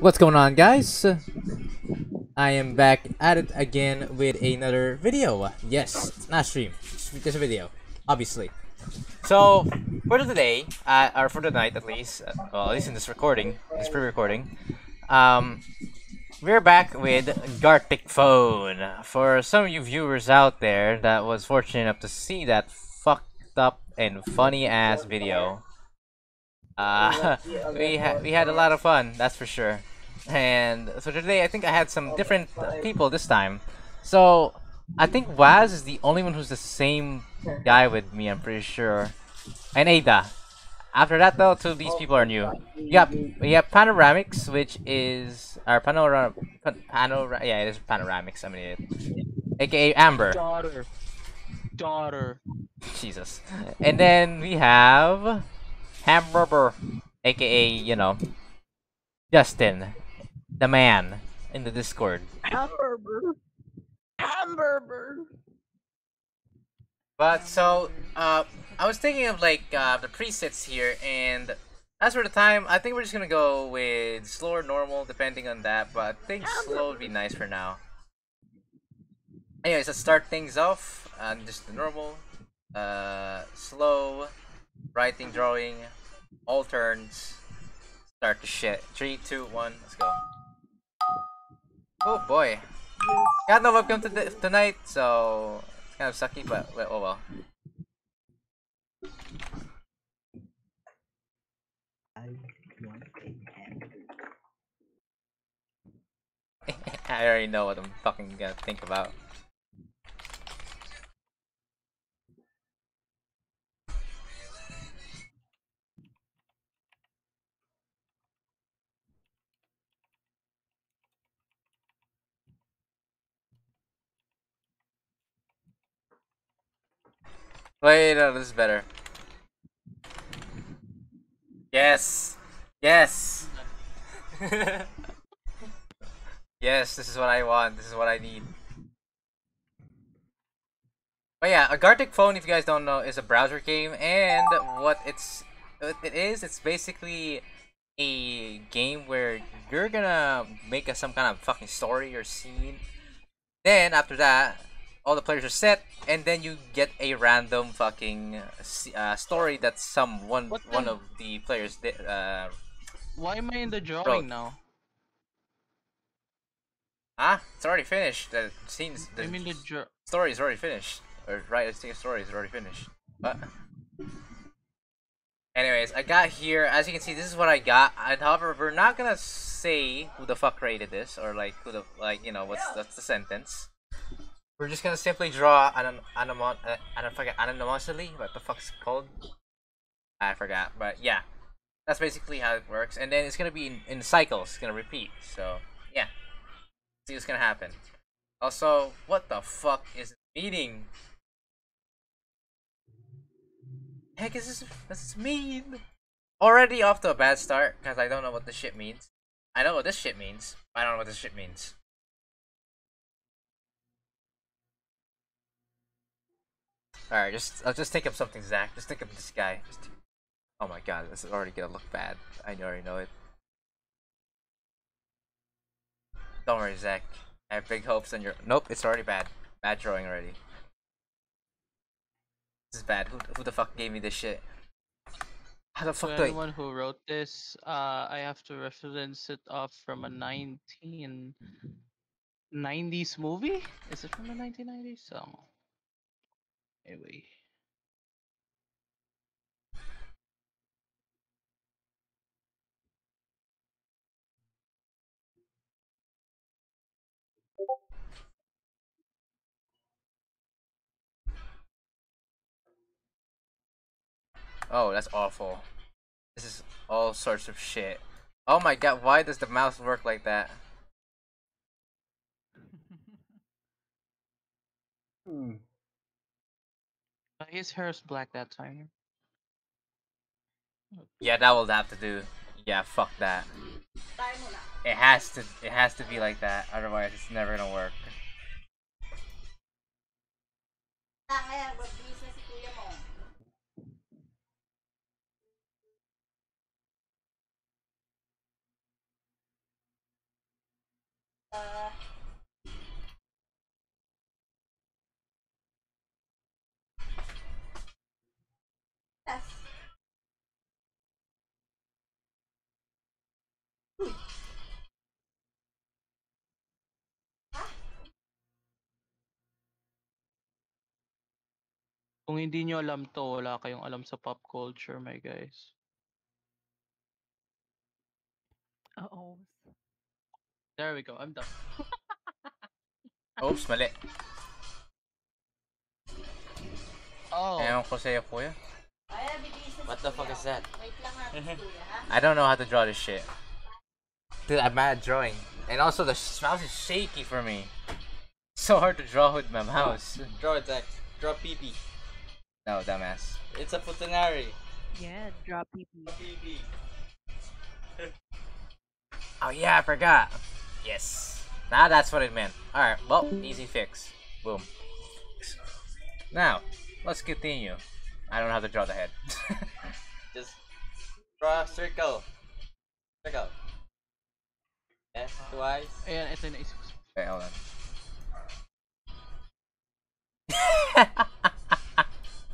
What's going on guys? I am back at it again with another video. Yes, not stream, just a video, obviously. So, for today, uh, or for tonight at least, uh, well at least in this recording, this pre-recording, um, we're back with Gartic Phone. For some of you viewers out there that was fortunate enough to see that fucked up and funny ass video, uh, we had we had a lot of fun, that's for sure. And so today, I think I had some different oh, people this time. So I think Waz is the only one who's the same guy with me. I'm pretty sure, and Ada. After that, though, two of these people are new. Yep, we have Panoramics, which is our panorama. Panora yeah, it is Panoramics. I mean, it, aka Amber. Daughter. Daughter. Jesus. And then we have Hamburger, aka you know Justin, the man in the Discord. Hamburger. Hamburger. But so, uh, I was thinking of like uh, the presets here, and as for the time, I think we're just gonna go with slow or normal, depending on that. But I think slow would be nice for now. Anyways, let's start things off. Uh, just the normal, uh, slow, writing, drawing, all turns. Start the shit. Three, two, one, let's go. Oh boy. Got no webcam to tonight, so it's kind of sucky, but oh well. I already know what I'm fucking gonna think about. Wait, no, this is better. Yes! Yes! yes, this is what I want. This is what I need. But yeah, a Gartic phone, if you guys don't know, is a browser game, and what it's what it is, it's basically a game where you're gonna make a, some kind of fucking story or scene. Then after that, all the players are set, and then you get a random fucking uh, story that some one What one the- of the players did. Uh, Why am I in the drawing Bro. now? ah, it's already finished. The scenes, the I mean the story is already finished. Or right, I think the story is already finished. But anyways, I got here. As you can see, this is what I got. And however, we're not gonna say who the fuck rated this or like who the like you know what's that's the sentence. We're just gonna simply draw an anomon uh, don't forget anonymously. What the fuck's called? I forgot. But yeah, that's basically how it works. And then it's gonna be in, in cycles. It's gonna repeat. So yeah, see what's gonna happen. Also, what the fuck is meeting? Heck is this? This is mean. Already off to a bad start because I don't know what this shit means. I know what this shit means. I don't know what this shit means. Alright, just I'll just think of something, Zach. Just think of this guy. Just Oh my god, this is already gonna look bad. I already know it. Don't worry, Zach. I have big hopes on your Nope, it's already bad. Bad drawing already. This is bad. Who who the fuck gave me this shit? How the fuck do I anyone who wrote this, uh, I have to reference it off from a 1990s movie. Is it from the 1990s? So, anyway. Oh, that's awful. This is all sorts of shit. Oh my god, why does the mouse work like that? Hmm. Uh, His hair is black that time. Yeah, that will have to do. Yeah, fuck that. It has to it has to be like that, otherwise it's never gonna work. Uh, yes. Kung hindi nyo alam to, wala kayong alam sa pop culture, my guys. Uh-oh. There we go, I'm done. Oops, mali. Oh, Ewan ko sa'yo, kuya. Ay, bibisa si What the fuck is that? Wait lang natin si Kuya, ha? I don't know how to draw this shit. Dude, I'm bad at drawing. And also, the mouse is shaky for me. So hard to draw with my mouse. Draw it, Zach. Draw PP. No, dumbass. It's a Futanari. Yeah, drop PP. PP. Oh yeah, I forgot. Yes. Now that's what it meant. Alright, well, easy fix. Boom. Now, let's continue. I don't know how to draw the head. Just draw a circle. Circle. Yes, twice. ayan, ito na isip ko. okay, hold on.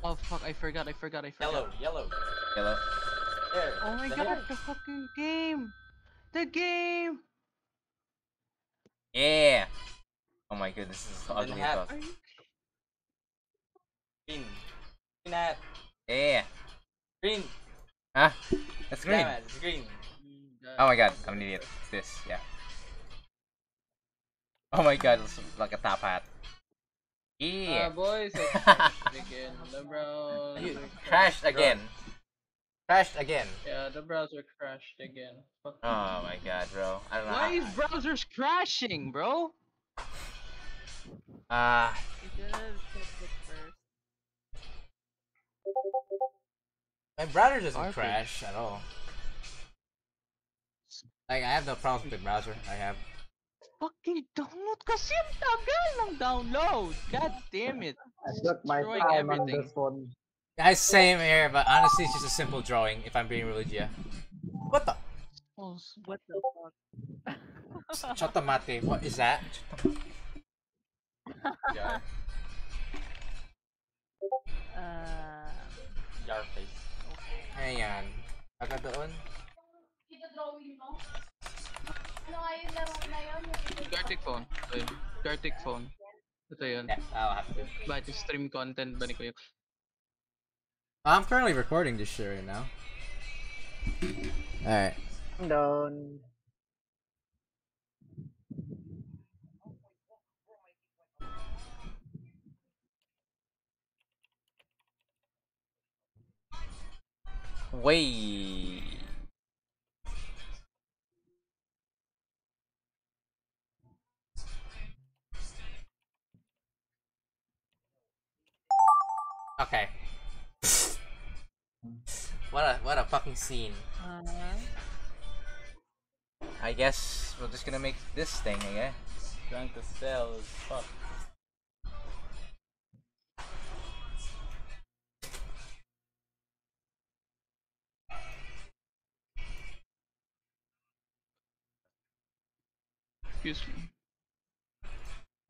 Oh fuck, I forgot, I forgot, I forgot. Yellow, yellow. Yellow. There. Oh my the god, hair. the fucking game! The game! Yeah! Oh my goodness, this is ugly as fuck. Green. Green hat. Yeah! Green. Huh? That's green. Damn it, it's green. Oh my god, I'm an idiot. It's this, yeah. Oh my god, it's like a top hat. Yeah! Uh, boys, crashed again. The browser You crashed. crashed again. Crashed again. Yeah, the browser crashed again. Oh my god, bro. I don't know. Why is how- browsers crashing, bro? Uh, my browser doesn't Garbage. crash at all. Like, I have no problems with the browser. I have. Fucking download kasi ang tagal ng download. God damn it. I got my Destroying time on this one. Guys, same here, but honestly, it's just a simple drawing, if I'm being real with. What the? Oh, What the fuck? Chotomate, what is that? Jar. Uh, Jar face. Ayan. Pagka doon. Dito drawing mo. Ano nga yung laro na yun? Yung Gartic phone. Ito yun. Gartic phone. Ito yun. Yeah, oh, I'll have to. Bakit yung stream content ba ni Kuya? Oh, I'm currently recording this shit right now. Alright. Done. Way. Okay. what a what a fucking scene. uh, I guess we're just gonna make this thing, okay? Trying to sell as fuck. Excuse me.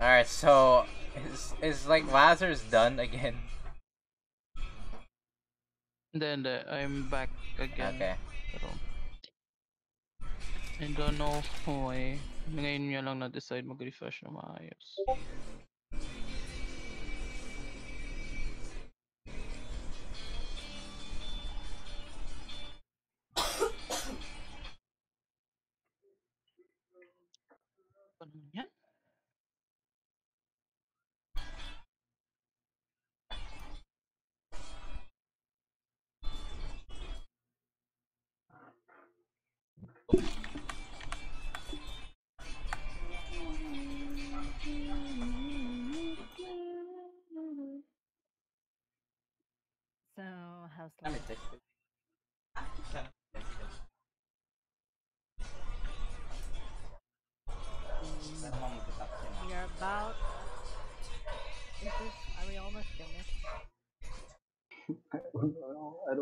Alright, so is is like Lazarus done again? Then the, I'm back again. Okay. Pero, I don't know why. Ngayon niya lang na-decide mag-refresh na maayos. So, how's life?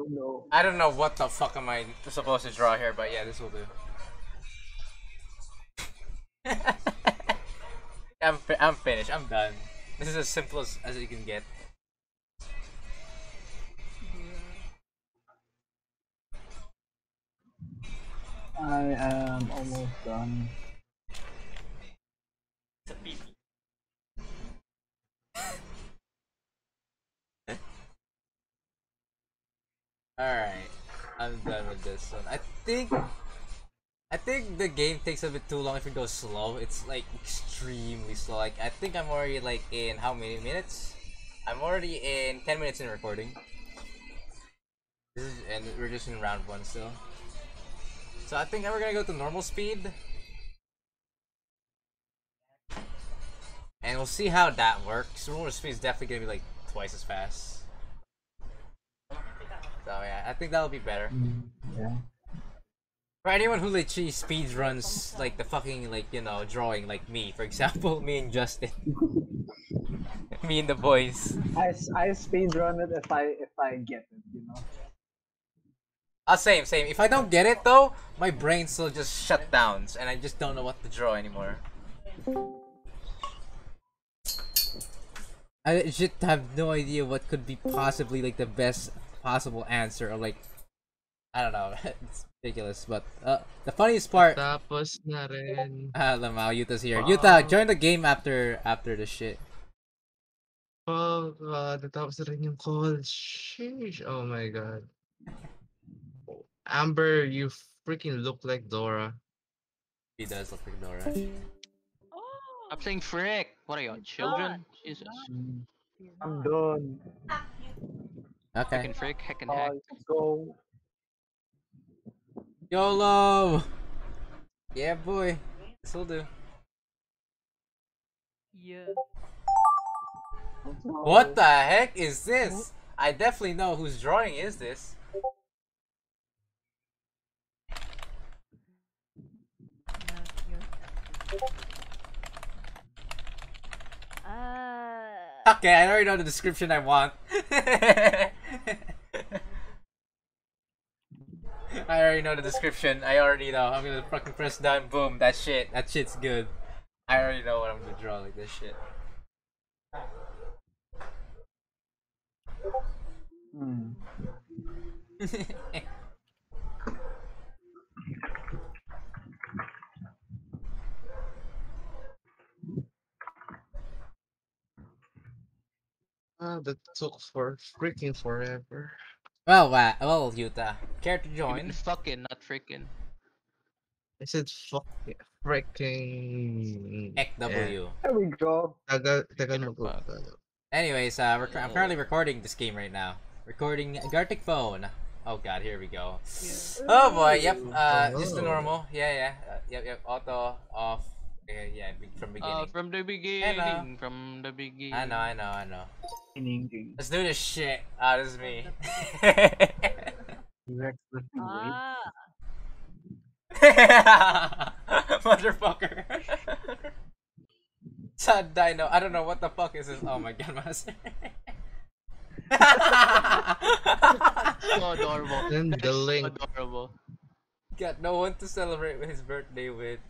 Don't know. I don't know what the fuck am I supposed to draw here, but yeah, this will do. I'm I'm finished. I'm done. This is as simple as, as you can get. I am almost done. It's a PP. Alright. I'm done with this one. I think I think the game takes a bit too long if it goes slow. It's like extremely slow. Like I think I'm already like in how many minutes? I'm already in 10 minutes in recording. This is, and we're just in round one still. So I think we're gonna go to normal speed. And we'll see how that works. Normal speed is definitely gonna be like twice as fast. So yeah, I think that'll be better. Yeah. For anyone who literally speed runs like the fucking like you know drawing like me, for example, me and Justin, me and the boys. I, I speed run it if I if I get it, you know. Ah, same, same. If I don't get it though, my brain still just shut down, and I just don't know what to draw anymore. I just have no idea what could be possibly like the best possible answer, or like I don't know. it's ridiculous, but uh, the funniest part. Tapos na rin. Ah, Lamau, Yuta's here. Yuta, join the game after after the shit. Oh god, natapos na rin yung call. Sheesh. Oh my god. Amber, you freaking look like Dora. He does look like Dora. Oh, I'm saying frick. What are you, children? Jesus. I'm done. Okay. Heckin' frick, heckin' Uh, heck. let's go. YOLO! Yeah, boy. This'll do. Yeah. What the heck is this? I definitely know whose drawing is this. Not you. Ah. Okay, I already know the description I want. I already know the description. I already know. I'm gonna fucking press done. Boom. That shit. That shit's good. I already know what I'm gonna draw like this shit. Hmm. Ah, that took for freaking forever. Well, wa- well, Yuta, care to You join? mean fucking, not freaking. I said fuck yeah, freaking. XW. There we go. Tagal, tagal Ano mo po. ba? Anyways, uh, we're, I'm currently recording this game right now. Recording Gartic Phone. Oh god, here we go. Yeah. Oh boy, yep. Uh, just the Oh. normal. Yeah, yeah. Uh, yep, yep. Auto off. Yeah, yeah. be- From Uh, beginning. from the beginning, from the beginning. I know, I know, I know. Meaning Let's do this shit. Ah, this is me. Rex with the weight. Ah. Motherfucker. Sad dino. I don't know what the fuck is this. Oh my god, master. So adorable. Then That the is so link. adorable. Got no one to celebrate his birthday with.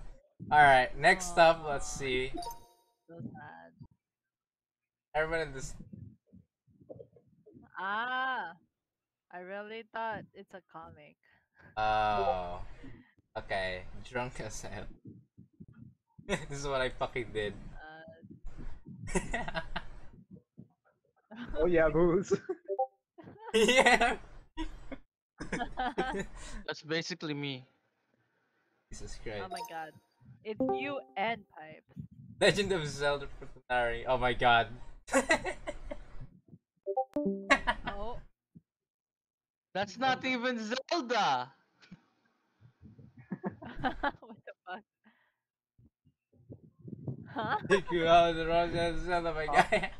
Alright, next up, let's see. So sad. Everyone in this. Ah. I really thought it's a comic. Oh. Okay. Drunk as hell. this is what I fucking did. Uh, Oh yeah, booze. yeah. That's basically me. Jesus Christ. oh my god. It's you and Pipe. Legend of Zelda Protonari. Oh my god. Oh. That's not even Zelda! what the fuck? Huh? Take you out the wrong Zelda, my oh. guy.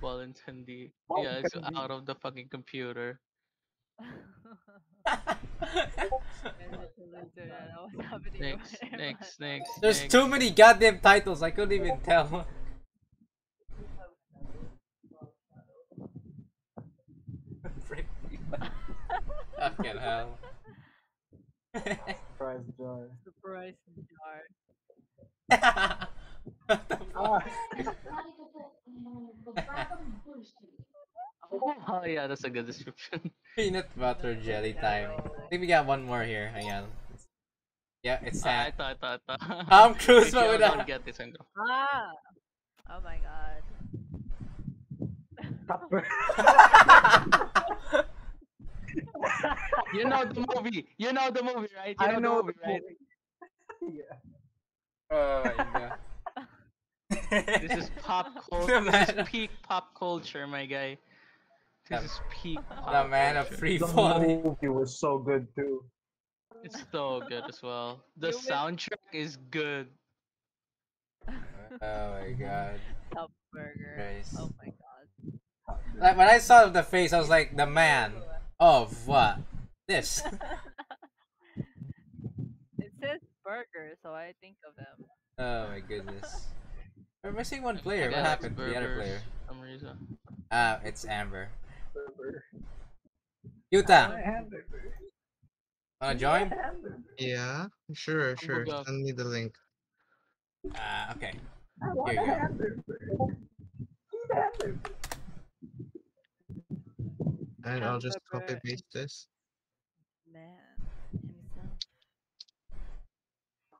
Valentindi. Oh, yeah, it's out of the fucking computer. Next, next, next. There's next. too many goddamn titles. I couldn't even tell. Fucking hell. Surprise joy. Surprise jar. what the Ah, Oh yeah, that's a good description. Peanut butter jelly time. I think we got one more here. Hang on. Yeah, it's Ah, Sam. ito, ito, ito. Tom Cruise, If what you would don't get this one, go. Ah! Oh my god. Top Burger. You know the movie. You know the movie, right? You I know the the movie, right? Yeah. oh my god. This is pop culture. This is peak pop culture, my guy. This The- is peak the man of culture. free The movie was so good too. It's so good as well. The You win. soundtrack is good. Oh my god. Top burger. Christ. Oh my god. Like when I saw the face, I was like, the man of what? This. It says burger, so I think of them. Oh my goodness. We're missing one player. What happened to the other player? for Some reason. Ah, it's Amber. Burger. Yuta, wanna join? Yeah, sure, sure. Hamburger. Send me the link. Ah, okay. Here you go. hamburger. And I'll just copy paste this. Man. Himself.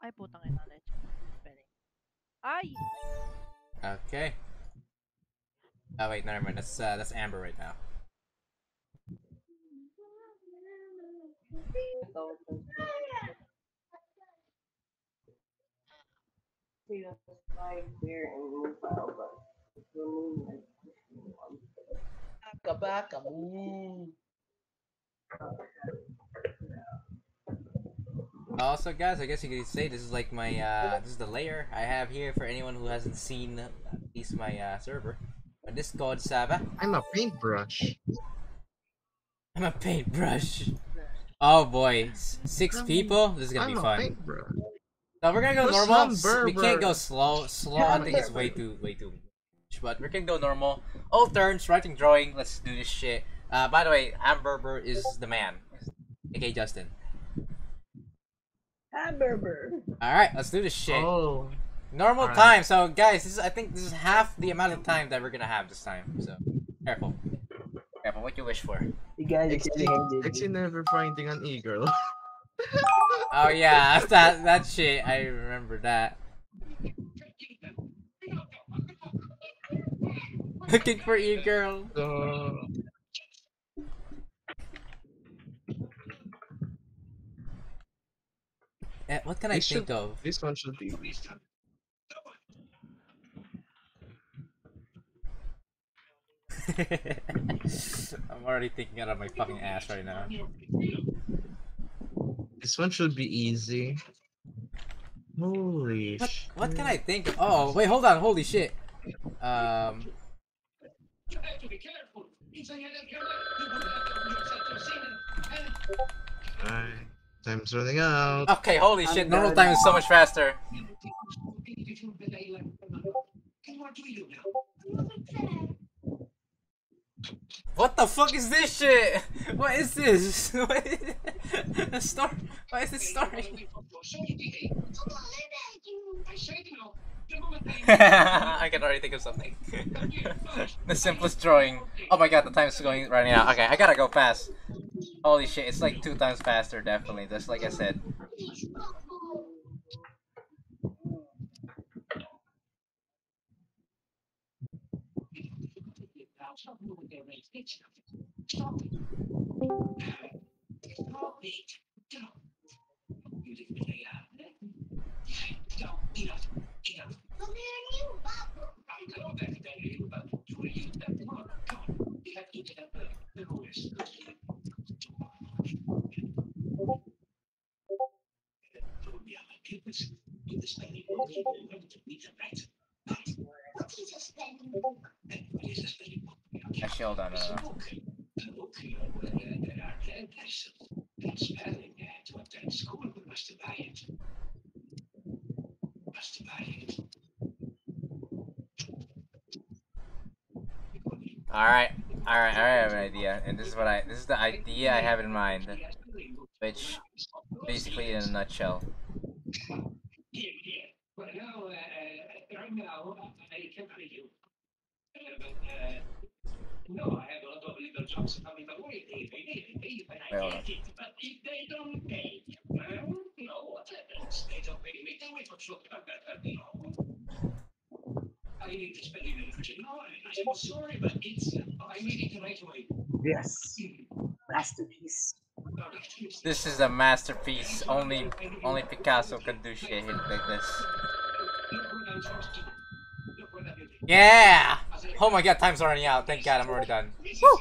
Ay, putang ina ulit. Spelling. Ay! Okay. Oh wait, never mind. That's uh, that's Amber right now. Kabaka, mm. Also, guys, I guess you could say this is like my uh, this is the layer I have here for anyone who hasn't seen at least my uh, server. My Discord server. I'm a paintbrush. I'm a paintbrush. Oh boy, S- six people. This is gonna I'm be fun. paintbrush. No, we're gonna go Put normal. We can't go slow. Slow. I think it's way too way too much. But we can go normal. All turns, writing, drawing. Let's do this shit. Uh, by the way, Hamburger is the man. Okay, Justin. Hamburger. All right, let's do this shit. Oh, Normal Alright. time. So, guys, this is I think this is half the amount of time that we're gonna have this time. So, careful. Careful. What you wish for? You guys are Exi, killing me. Never finding an e-girl. Oh yeah, that that shit. I remember that. Looking for e-girl. so, Eh, what can I This think should- of? this one should be. I'm already thinking out of my fucking ass right now. This one should be easy. Holy What sh- what can I think of? Oh wait, hold on, holy shit. Um Alright, time's running out. Okay, holy I'm shit, normal time is so much faster. What the fuck is this shit? What is this? What is the story? Is this story? I can already think of something. the simplest drawing. Oh my god, the time's going running out. Okay, I gotta go fast. Holy shit, it's like two times faster, definitely. Just like I said. Actually, hold on. No. Alright, alright, I have an idea, and this is what I this is the idea I have in mind. Which basically in a nutshell. Yes. Masterpiece. This is a masterpiece. Only only Picasso can do shit like this. Yeah! Oh my god, time's running out. Thank god, I'm already done. Oh.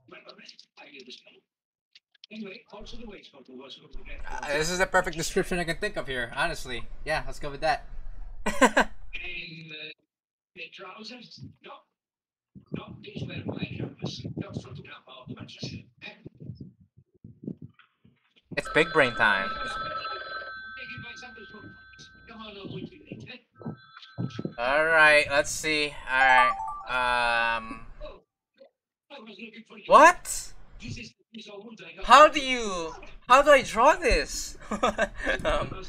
Uh, this is the perfect description I can think of here, honestly. Yeah, let's go with that. It's big brain time. Alright, let's see. Alright. Um. What? How do you. How do I draw this? um,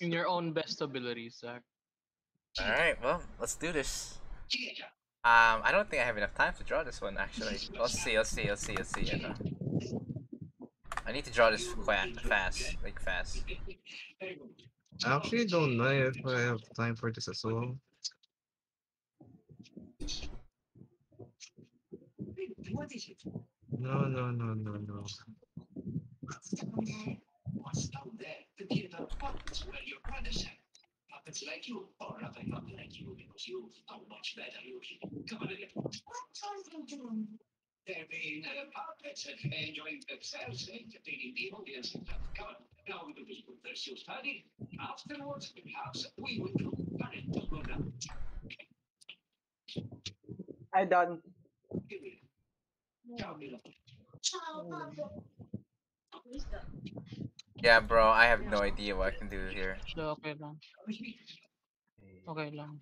In your own best abilities, Zach. Alright, well, let's do this. Um, I don't think I have enough time to draw this one actually. Let's see, let's see, let's see, let's see. Ano. I need to draw this quite fast, like fast. I actually don't know if I have time for this as well. No, no, no, no, no. What's down there? What's down there? The people's pockets were your brother's head. Puppets like you, or rather not like you, because you've done much better. You can't get what time to do. There being puppets and enjoying themselves, they're being people, yes, but come down to the people, there's your study. Afterwards, perhaps we will come back to the world. I done. Yeah, bro, I have no idea what I can do here. Okay lang. Okay lang.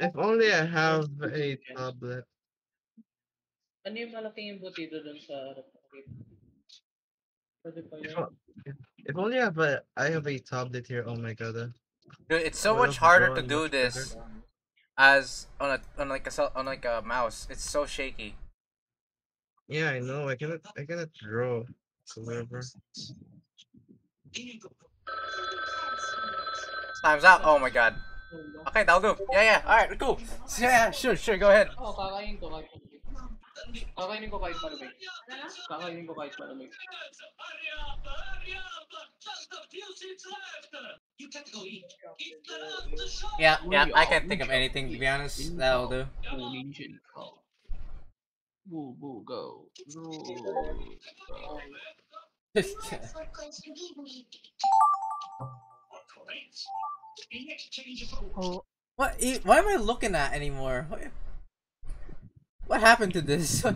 If only I have a tablet. Ano yung malaking embutido dun sa harap mo? Pwede pa If, yun. if only I have a I have a tablet here. Oh my god. Dude, it's so much harder to do this better. as on a on like a cell- on like a mouse. It's so shaky. Yeah, I know. I cannot I cannot draw. Whatever. Time's out. Oh my god. Okay, that'll do. Yeah, yeah. All right, cool. Yeah, sure, sure. Go ahead. Oh, kakainin ko kahit malamig. Kakainin ko kahit malamig. Kakainin ko kahit malamig. Yeah, yeah, I can't think of anything to be honest. That'll do. Ninja. Boo, boo, go. Go. Oh, what? What am I looking at anymore? What, what happened to this?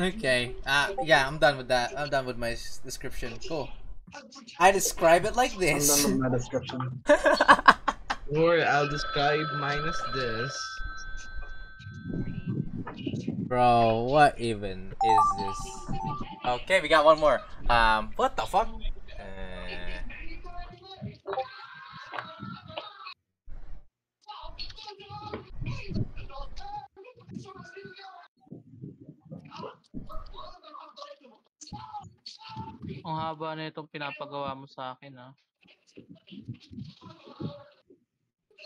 okay. Uh, yeah, I'm done with that. I'm done with my description. Cool. I describe it like this. I'm done with my description. Or I'll describe minus this. Bro, what even is this? Okay, we got one more. Um, what the fuck? Uh, Ang haba na itong pinapagawa mo sa akin, ah.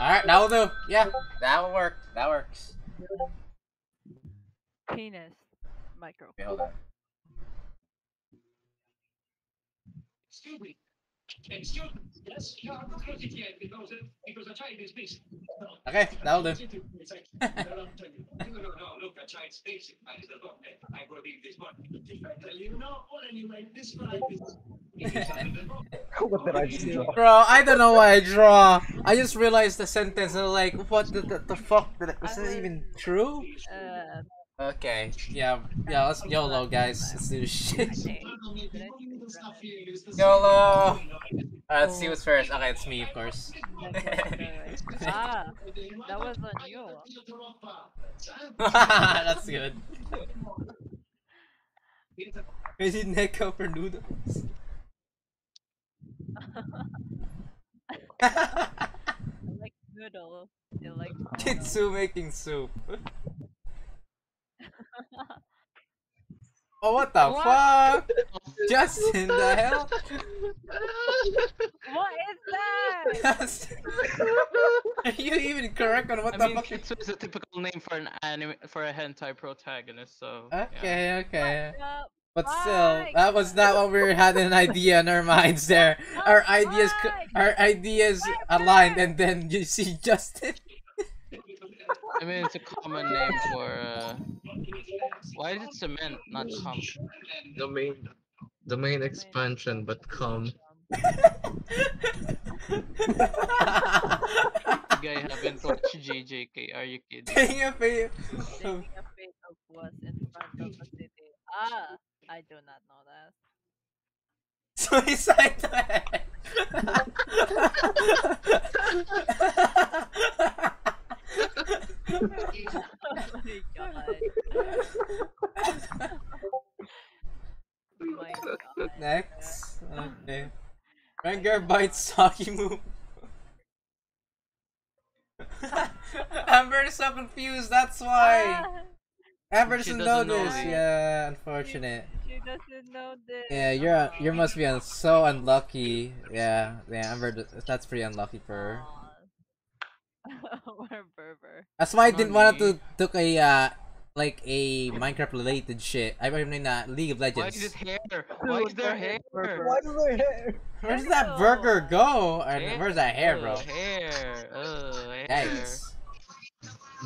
Alright, that will do. Yeah, that will work. That works. Penis. Micro. Okay, hold on. Excuse me. Excuse me. Yes, you are not closing yet because, uh, because the child is busy. No. Okay, that'll do. no, no, no, look, the child's busy. I is the doctor. I believe this one. You know, all anyway, this. It is under the book. What I do? Bro, I don't know why I draw. I just realized the sentence and I'm like, what the, the, the fuck? Did it, was that even true? Uh, Okay, yeah, yeah, let's YOLO, guys. Let's do this shit. YOLO! Alright, let's see what's first. Okay, it's me, of course. ah, that was on you. That's good. Is it Neko for noodles? I like noodle. You like Kitsu making soup. Oh, what the What? fuck? Justin, the hell? What is that? That's- Are you even correct on what I the mean, fuck? Kitsu is a typical name for an anime for a hentai protagonist, so. yeah. Okay, okay. Uh, But still, that was not what we had an idea in our minds there. Our ideas, co- our ideas aligned, and then you see Justin. I mean, it's a common name for. Uh... Why is it cement, not cum? The main, the main expansion, but come. Guy haven't watched JJK, are you kidding? Taking a fa- taking a fatal was in front of a city. Ah, I do not know that. Suicide oh my god. My god. Next. Okay. Rengar bites Saki move. Amber is so confused, that's why. Ah, Amber She doesn't know doesn't know this. it. Yeah, unfortunate. she doesn't know this. Yeah, you're you must be un- so unlucky. Yeah, yeah, Amber, d- that's pretty unlucky for her. Aw. We're Berber. That's why I didn't want to Nani? took a uh like a Minecraft related shit. I mean, uh, League of Why is Legends. hair? Why is there hair? Why is there hair? Where does that burger go? Or Hair? where's that hair, bro? Ugh, hair. Ugh, hair. Yikes.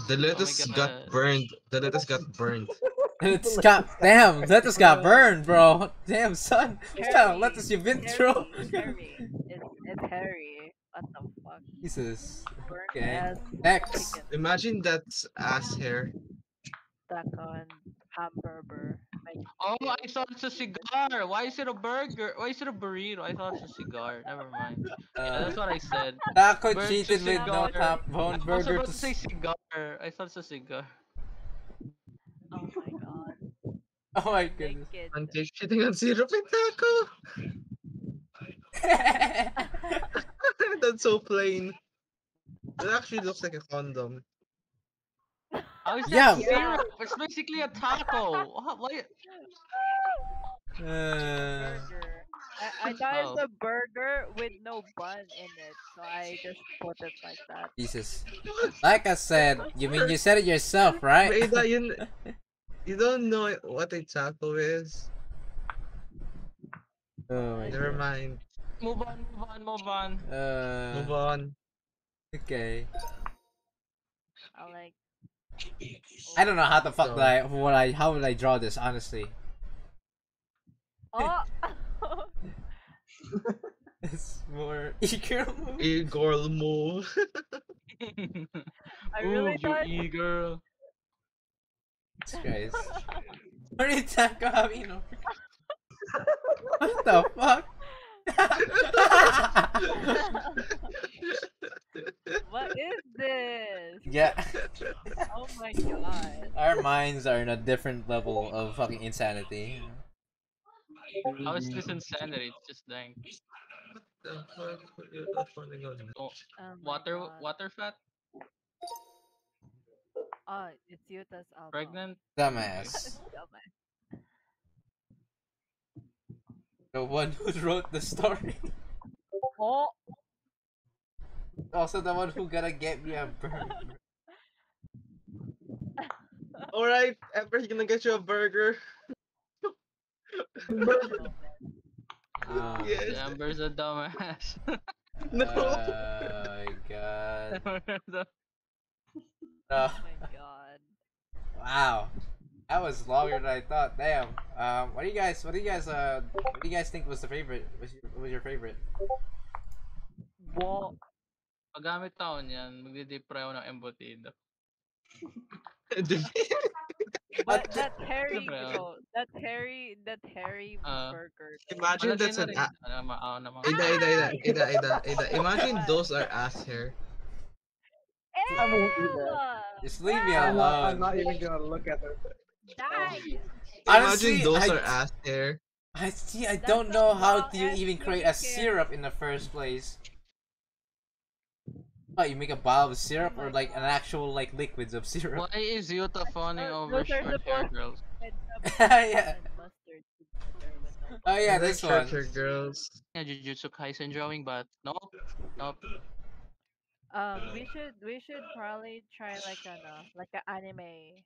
The lettuce got burned. The lettuce got burned. It's got damn lettuce got burned, bro. Damn son, what kind of lettuce you been through? Harry. Harry. It's, it's Harry. What the fuck? Jesus. Burnt Okay. ass Next. chicken Imagine that's ass hair. stuck on hamburger. Oh, I thought it's a cigar. Why is it a burger? Why is it a burrito? I thought it's a cigar. Never mind. Yeah, Uh, that's what I said. Taco Burger cheated with no cigar. top I bone was burger about to to say cigar. I thought it's a cigar. Oh my god. Oh my goodness. Naked. Auntie shitting on syrup and taco. That's so plain. It actually looks like a condom. How is Yeah. syrup? It's basically a taco. Wha- Why? Uh. I, I thought it's Oh. a burger with no bun in it, so I just put it like that. Jesus. Like I said, you mean you said it yourself, right? Ada, you, you don't know what a taco is? oh my Never god. mind. Move on, move on, move on. Move Uh, on. Okay. I like. I don't know how the fuck So- I, what I, how would I draw this, honestly. Oh. It's more eager move. Igor move. I really Ooh, thought. you e-girl. Jesus What did Taco have, you know? What the fuck? What is this? yeah. Oh my god. Our minds are in a different level of fucking insanity. How is this insanity? It's just dank. The fuck? What you- that's funny going on. Oh, Oh water, water fat, Oh, it's Yuta's album. pregnant. Dumbass. Dumbass. The one who wrote the story. Oh. Also the one who gonna get me a burger. Alright, Emperor's gonna get you a burger. Oh, Yes. The Amber's a dumbass. No. Oh my god. No. Oh. oh my god. Wow. That was longer than I thought. Damn. Um, what do you guys? What do you guys? Uh, what do you guys think was the favorite? Was your, was your favorite? Whoa. Paggamit tao niyan, magdi-deep fry ako ng embutido. But that Harry, bro, that Harry, that Harry Ah. burger. Imagine that's an rin. a- Ano, ma- ano. Ida, Ida, Ida, Ida, Ida, Ida. Imagine those are ass hair. I won't do Ew! Just leave me I'm I'm not even gonna look at it. Die! Honestly, Imagine those I- are ass hair. I see. I That's don't know how long do you even create a skincare. syrup in the first place. What you make a bottle of syrup Oh or like an actual like liquids of syrup? Why is Yuta fawning over those short hair supposed- girls? yeah. And mustard together with no Oh yeah, this one. short hair girls. Yeah, Jujutsu Kaisen drawing, but nope, nope. Um, we should we should probably try like an uh, like an anime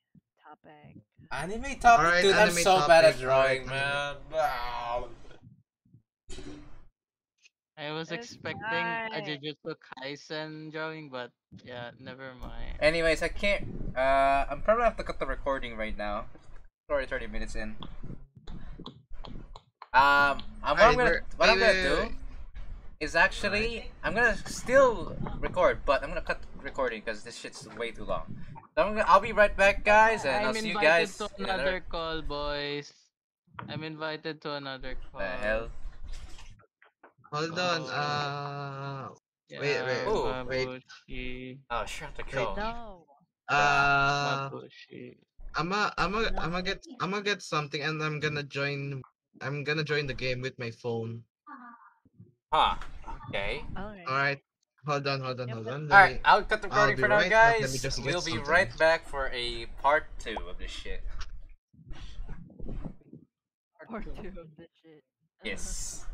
topic. Anime topic, Alright, dude. I'm anime so bad at drawing, alright, man. I was It's expecting a fine. Jujutsu Kaisen drawing, but yeah, never mind. Anyways, I can't. Uh, I'm probably have to cut the recording right now. It's already 30 minutes in. Um, I'm, what I'm gonna what I'm gonna do is actually I'm gonna still record, but I'm gonna cut the recording because this shit's way too long. So I'm gonna, I'll be right back, guys, and I'll I'm see you invited guys. to in another call, boys. I'm invited to another call. The hell? Hold on. Oh. Uh, Yeah, Wait, wait, oh, wait. Mabushi. Oh, shut the Wait. kill. No. uh, Mabushi. I'm a, I'm a, I'm gonna get, I'm gonna get something, and I'm gonna join. I'm gonna join the game with my phone. Huh. Okay. Alright. All right. Hold on, hold on, hold on. Let Alright, me- I'll cut the I'll recording for now, right back. Let me guys. just We'll be something. right back for a part two of this shit. Part two of this shit. Yes.